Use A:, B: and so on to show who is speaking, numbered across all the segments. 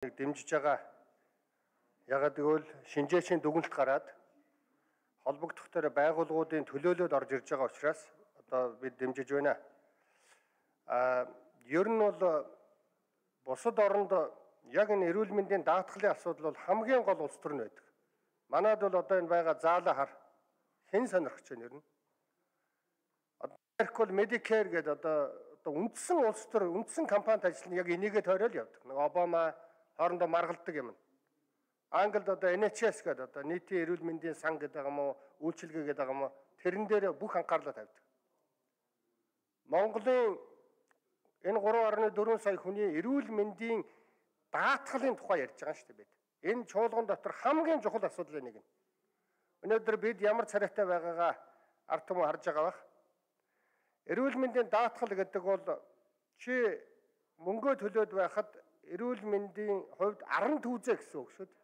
A: дэмжиж байгаа. Ягаад гэвэл шинжээчийн дүгнэлт гараад холбогдох дээр байгууллагуудын төлөөлөд орж ирж байгаа учраас одоо бид дэмжиж байна. А ер нь бол бусад оронд яг энэ эрүүл мэндийн даатгалын асуудал бол хамгийн гол улс төр нь байдаг. Манайд бол одоо энэ байгаа заалаа хар хэн сонирхож байна ер нь. Одоо бол Medicare гэдэг одоо одоо үндсэн улс төр үндсэн компанид ажиллана яг энийгээ тойрол явдаг. Нэг Обама хоорондоо маргалдаг юм. Англид одоо NHS гэдэг одоо нийтийн эрүүл мэндийн сан гэдэг юм уу, үйлчилгээ гэдэг юм уу, тэрэн дээр бүх анхаарлаа тавьдаг. Монголын энэ 3.4 сая хүний эрүүл мэндийн даатгалын тухай ярьж байгаа шүү дээ бид. Энэ чуулган дотор хамгийн чухал асуудлын нэг нь. Өнөөдөр бид ямар царайтай байгаагаа ард түмэн харж байгаа бах. Эрүүл мэндийн даатгал гэдэг бол чи мөнгөө төлөөд байхад эрүүл мэндийн хувьд 10 түүзээ гэсэн үг шүү дээ.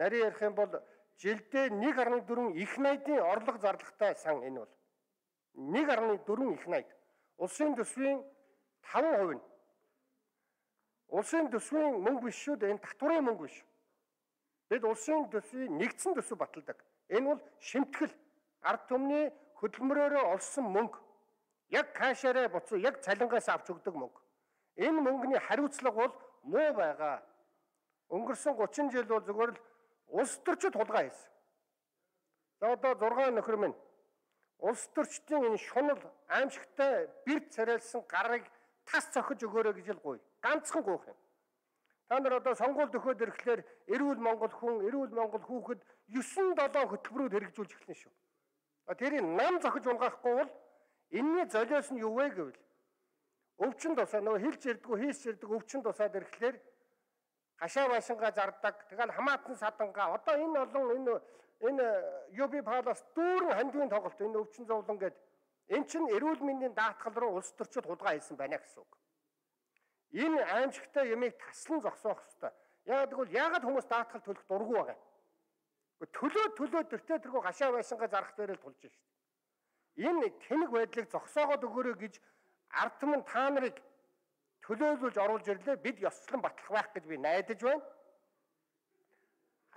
A: Нарийн ярих юм бол жилдээ 1.4 их найдын орлого зарлагтай сан энэ бол. 1.4 их найд. Улсын төсвийн 5% нь. Улсын төсвийн мөнгө биш шүү дээ. Энэ татварын мөнгө биш. Бид улсын төсвийн нэгдсэн төсөв баталдаг. Энэ бол шимтгэл ард түмний хөдөлмөрөөрөө олсон мөнгө. Яг кашаараа буцуу, яг цалингаас авч өгдөг мөнгө. Энэ мөнгөний хариуцлага бол муу байгаа. Өнгөрсөн 30 жил бол зөвхөн л улс төрчид хулгай хийсэн. За одоо 6 нөхөр минь улс төрчдийн энэ шунал аимшигтай бэрт царайлсан гарыг тас цохиж өгөөрэй гэж л гуй. Ганцхан гуйх юм. Та нар одоо сонгуульд өгөхөд ирэхлээр эрүүл Монгол хүн, эрүүл Монгол хүүхэд 9 7 хөтөлбөрүүд хэрэгжүүлж эхэлнэ шүү. Тэрийг нам зохиж унгаахгүй бол энэний золиос нь юу вэ гэвэл өвчин тусаа нөгөө хилж ирдгүү хийс ирдэг өвчин тусаад ирэхлээр хашаа машингаа зардаг тэгэл хамаатан садангаа одоо энэ олон энэ энэ UB палас дүүрэн хандивын тоглолт энэ өвчин зовлон гэд эн чинь эрүүл мэндийн даатгал руу улс төрчид хулгай хийсэн байна гэсэн үг. Энэ аимшигтай ямиг таслан зогсоох хэрэгтэй. Яг тэгвэл яагаад хүмүүс даатгал төлөх дургу байгаа юм? Төлөө төлөө төртөө тэргүй хашаа машингаа зарах дээр л тулж шээ. Энэ тэнэг байдлыг зогсоогоод өгөөрэй гэж ард түмэн та нарыг төлөөлүүлж оруулж ирлээ бид ёслон батлах байх гэж би найдаж байна.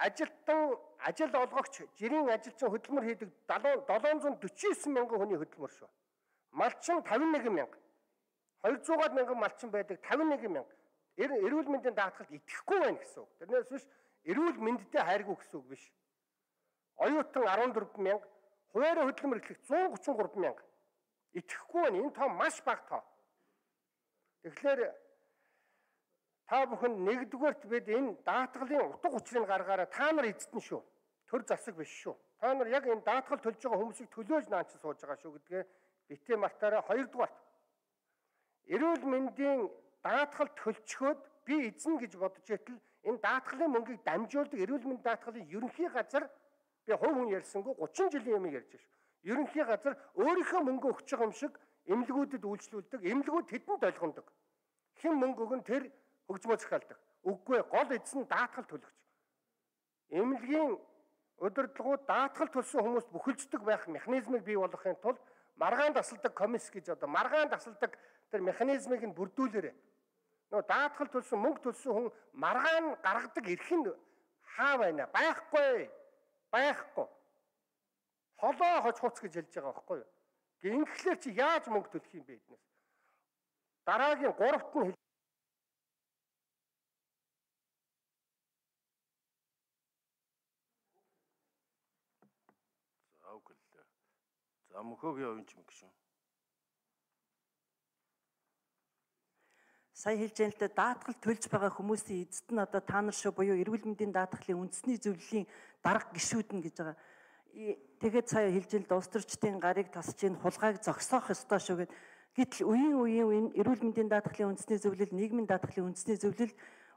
A: Ажилтан ажил олгогч жирийн ажилчин хөдөлмөр хийдэг 749 мянган хүний хөдөлмөр шүү. Малчин 51 мянга. 200 мянган малчин байдаг 51 мянга. Эрүүл мэндийн даатгалд итгэхгүй байна гэсэн үг. Тэрнээс биш эрүүл мэндэд хайргүй гэсэн үг биш. Оюутан 14 мянга, хуваарь хөдөлмөр эхлэх 133 мянга итгэхгүй байна. Энэ тоо маш бага тоо. Тэгэхээр та бүхэн нэгдүгээрт бид энэ даатгалын утга учирыг гаргаараа та нар эзэдэн шүү. Төр засаг биш шүү. Та нар яг энэ даатгал төлж байгаа хүмүүсийг төлөөж наанч сууж байгаа шүү гэдгээ битээ мартаараа хоёрдугаарт эрүүл мэндийн даатгал төлчхөөд би эзэн гэж бодож итэл энэ даатгалын мөнгийг дамжуулдаг эрүүл мэндийн даатгалын ерөнхий газар би хувь хүн ярьсангүй 30 жилийн юм ярьж шүү ерөнхий газар өөрийнхөө мөнгө өгч байгаа юм шиг эмнэлгүүдэд үйлчлүүлдэг. Эмнэлгүүд тэдэнд ойлгодог. Хэн мөнгө өгөн тэр хөгжмөө захиалдаг. Үгүй гол эзэн даатгал төлөгч. Эмнэлгийн удирдлагууд даатгал төлсөн хүмүүст бүхэлждэг байх механизмыг бий болгохын тулд маргаан тасалдаг комисс гэж одоо маргаан тасалдаг тэр механизмыг нь бүрдүүлээрэй. Нөгөө даатгал төлсөн мөнгө төлсөн хүн маргаан гаргадаг эрх нь хаа байна? Байхгүй. Байхгүй холоо хож хуц гэж хэлж байгаа байхгүй юу? Ингэхлээр чи яаж мөнгө төлөх юм бэ эднээс? Дараагийн гуравт нь
B: За үгэлээ. За мөхөөг явын ч юм гişүн.
C: Сая хэлж байгаа л да даатгал төлж байгаа хүмүүсийн эзэд нь одоо та нар шүү буюу эрүүл мэндийн даатгалын үндэсний зөвлөлийн дарга гişүүд нь гэж байгаа тэгээд сая хэлжил улс төрчдийн гарыг тасч ийн хулгайг зогсоох ёстой шүү гэд гэтэл үеийн үеийн эрүүл мэндийн даатгалын үндэсний зөвлөл нийгмийн даатгалын үндэсний зөвлөл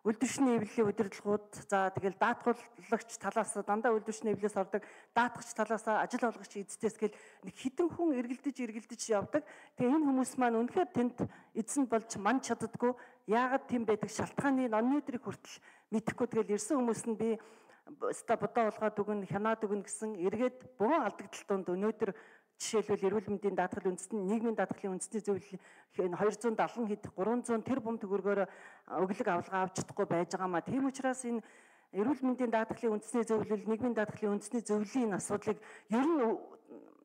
C: үлдэвшний эвлэлийн удирдлагууд за тэгэл даатгуулагч талаас дандаа үлдэвшний эвлээс ордог даатгагч талаас ажил олгогч эцэстээс гэл нэг хідэн хүн эргэлдэж эргэлдэж явдаг. Тэгээ энэ хүмүүс маань үнэхээр тэнд эзэн болж ман чаддггүй яагаад тийм байдаг? Шалтгааны нонны өдрийг хүртэл мэдэхгүй. Тэгэл ирсэн хүмүүс нь би ста бодоо болгоод өгнө хянаад өгнө гэсэн эргээд богино алдагдал донд өнөөдөр Жишээлбэл эрүүл мэндийн даатгалын үндэсний нийгмийн даатгалын үндэсний зөвлөл 270 хэд 300 тэр бум төгрөгөөр өглөг авалгаа авч чадахгүй байж байгаамаа. Тийм учраас энэ эрүүл мэндийн даатгалын үндэсний зөвлөл, нийгмийн даатгалын үндэсний зөвлөлийн асуудлыг ер нь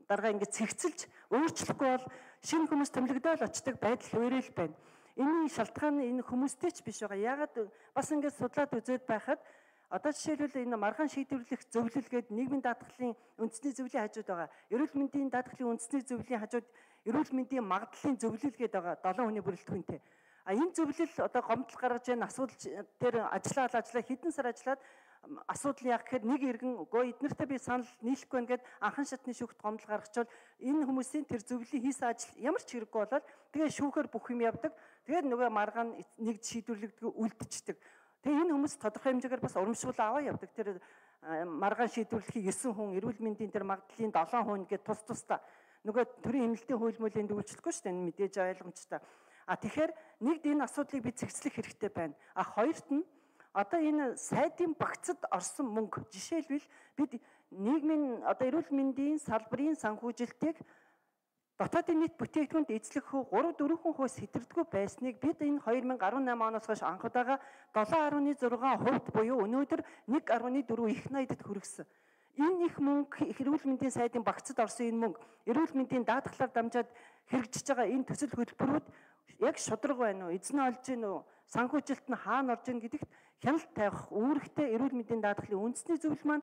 C: дарга ингэ цэгцэлж өөрчлөхгүй бол шинэ хүмүүс томилогдоод очдог байдал хуурэл байна. Энийн шалтгаан энэ хүмүүстэй ч биш байгаа. Ягаад бас ингэ судлаад үзээд байхад Одоо жишээлбэл энэ маргаан шийдвэрлэх зөвлөл гээд нийгмийн даатгалын үндэсний зөвлөлийн хажууд байгаа. Эрүүл мэндийн даатгалын үндэсний зөвлөлийн хажууд эрүүл мэндийн магадлалын зөвлөл гээд байгаа. Долоон хүний бүрэлдэхүүнтэй. А энэ зөвлөл одоо гомдол гаргаж яа асуудал дээр ажиллаа ажиллаа хэдэн сар ажиллаад асуудал яах гэхээр нэг иргэн гоо эднэртэй би санал нийлэхгүй байна гэд анхан шатны шүүхт гомдол гаргачвал энэ хүмүүсийн тэр зөвлөлийн хийсэн ажил ямар ч хэрэггүй болоод тэгээ шүүхээр бүх юм явдаг. Тэгээд нөгөө маргаан нэг шийдвэрлэгдэг үлдчихдэг. Тэгээ энэ хүмүүс тодорхой хэмжээгээр бас урамшуул аваа явдаг. Тэр маргаан шийдвэрлэхийг 9 хүн, эрүүл мэндийн тэр магадлалын 7 хүн гээд тус тусдаа нөгөө төрийн эмнэлтийн хууль муулийн дүүлжлэхгүй шүү дээ. Энэ мэдээж ойлгомжтой. А тэгэхээр нэгд энэ асуудлыг би цэгцлэх хэрэгтэй байна. А хоёрт нь одоо энэ сайдын багцад орсон мөнгө жишээлбэл бид нийгмийн одоо эрүүл мэндийн салбарын санхүүжилтийг Дотоодын нийт бүтээгдэхүүнд эзлэх хүү 3 4 хөөс хэтэрдэггүй байсныг бид энэ 2018 оноос хойш анхудаага 7.6% буюу өнөөдөр 1.4 их 80-д хүргэсэн. Энэ их мөнгө эрүүл мэндийн сайдын багцад орсон энэ мөнгө эрүүл мэндийн даатгалаар дамжаад хэрэгжиж байгаа энэ төсөл хөтөлбөрүүд яг шудраг байна уу? Эзэн олж гин үү? Санхүүжилт нь хаана орж ийн гэдэгт хяналт тавих үүрэгтэй эрүүл мэндийн даатгалын үндэсний зөвлөл маань